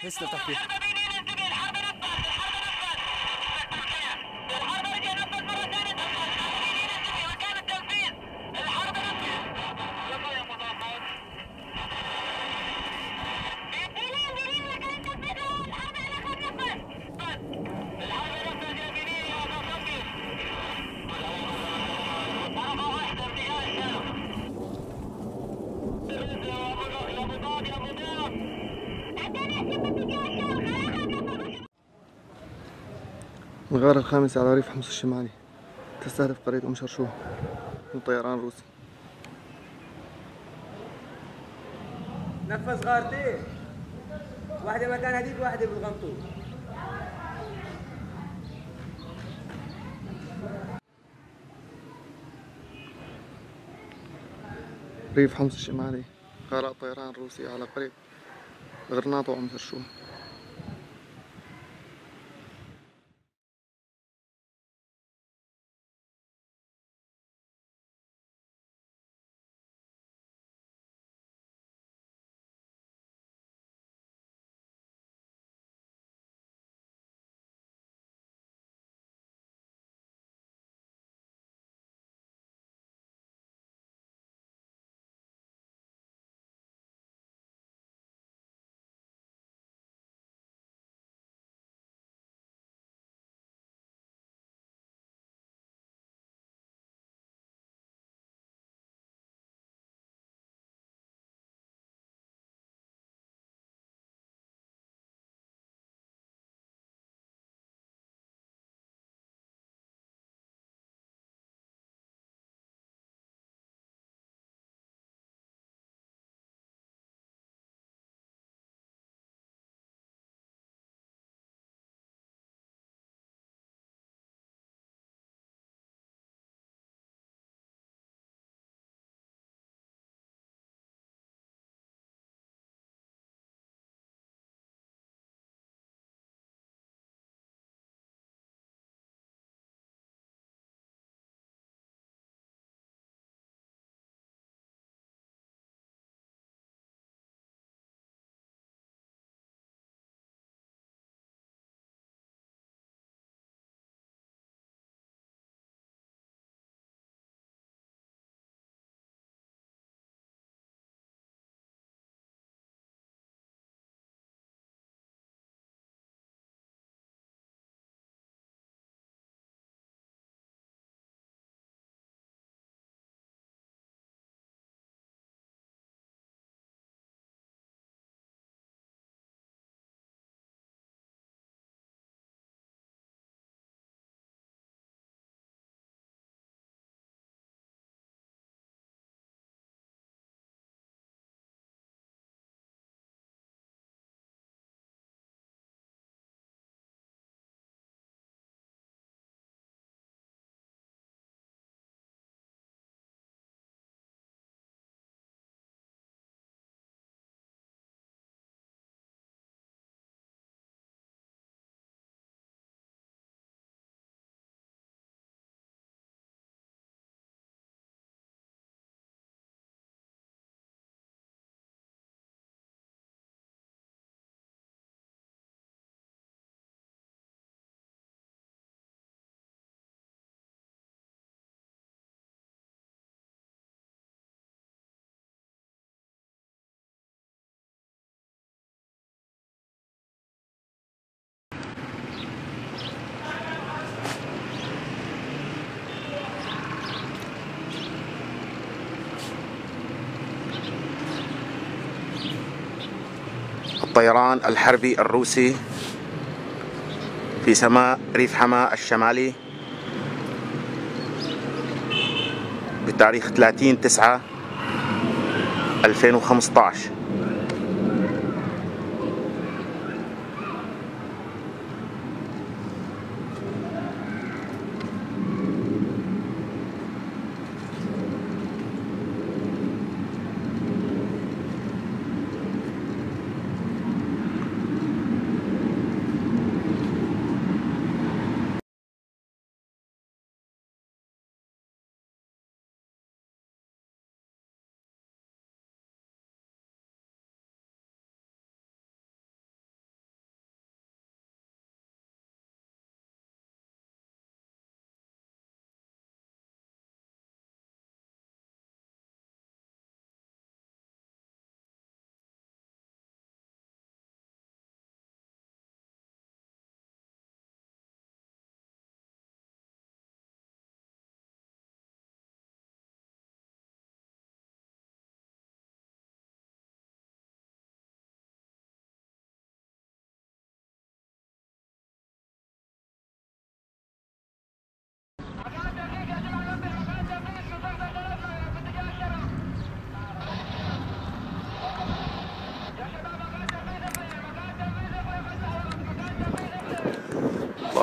Listen up here. الغارة الخامسة على ريف حمص الشمالي. تستهدف قرية أم شرشوه من طيران روسي. نفذ غارتين واحدة مكان هديك واحدة بالغنطوط ريف حمص الشمالي غارة طيران روسي على قرية غرناطة وأم شرشوه. الطيران الحربي الروسي في سماء ريف حماة الشمالي بتاريخ 30 9 2015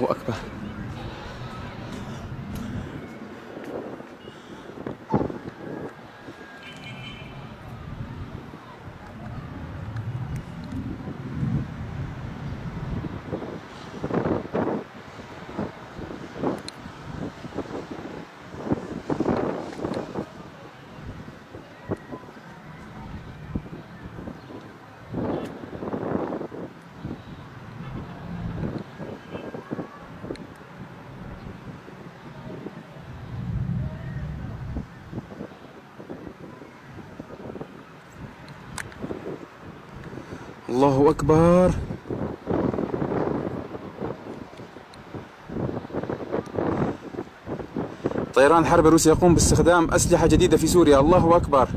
الله أكبر. الله أكبر. طيران الحرب الروسي يقوم باستخدام أسلحة جديدة في سوريا. الله أكبر.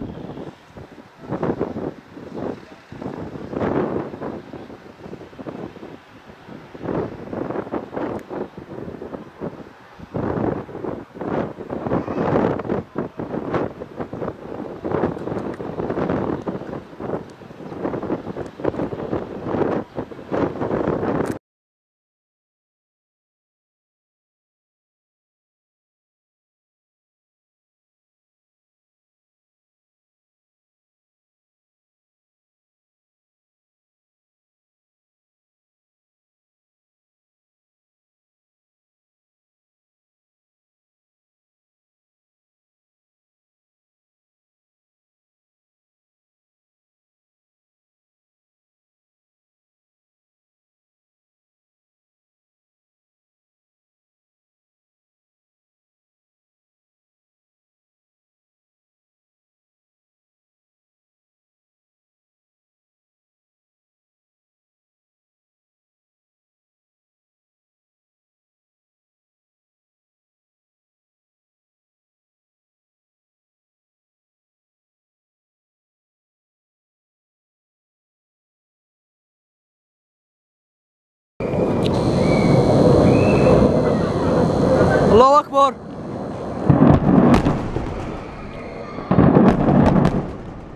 الله أكبر.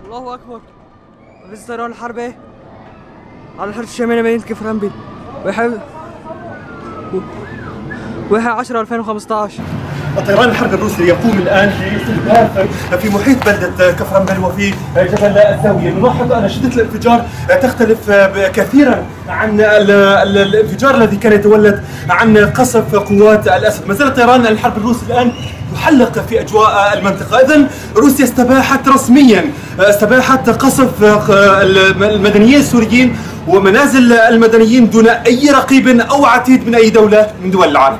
الله أكبر. نفذ طيران الحربي على الحرب الشاملة مدينة كفرنبي واحد واحد 10 2015 الطيران الحربي الروسي يقوم الآن في محيط بلدة كفرنبل وفي جبل الزاوية، نلاحظ أن شدة الانفجار تختلف كثيرا عن ال- ال- الانفجار الذي كان يتولد عن قصف قوات الأسد، ما زال الطيران الحربي الروسي الآن يحلق في أجواء المنطقة، اذا روسيا استباحت رسميا استباحت قصف المدنيين السوريين ومنازل المدنيين دون أي رقيب أو عتيد من أي دولة من دول العالم.